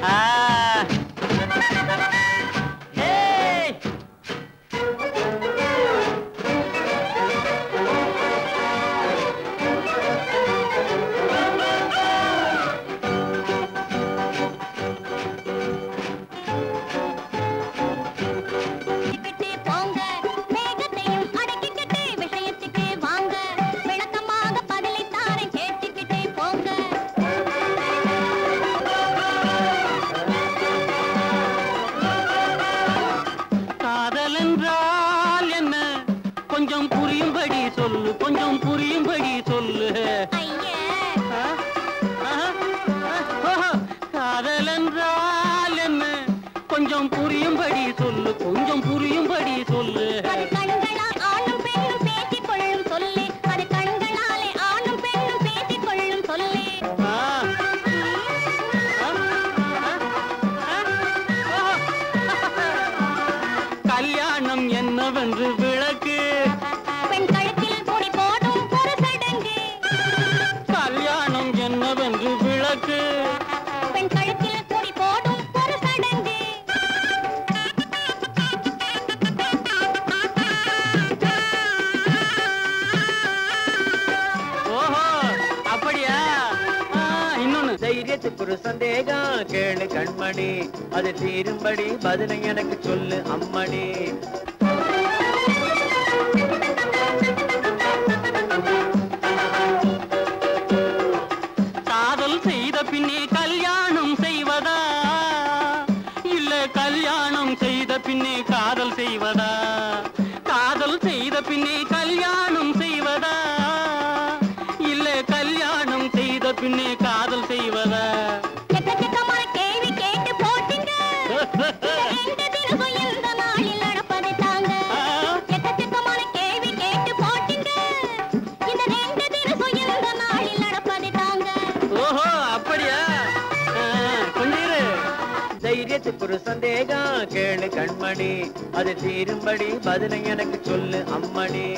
哎 சொல்லு கொஞ்சம் புரியும்படி சொல்லு காதலென்றால் என்ன கொஞ்சம் புரியும்படி சொல்லு கொஞ்சம் புரியும்படி சொல்லு என்னவென்று சீரியத்துக்குரு சந்தேகம் கேளு கண்மணி. அது தீரும்படி பதிலை எனக்கு சொல்லு அம்மணி. காதல் செய்த பின்னே கல்யாணம் செய்வதா? இல்ல கல்யாணம் செய்த பின்னே காதல் செய்வதா? சந்தேகத்துக்கு ஒரு சந்தேகம் கேளு கண்மணி. அது தீரும்படி பதிலை எனக்கு சொல்லு அம்மணி.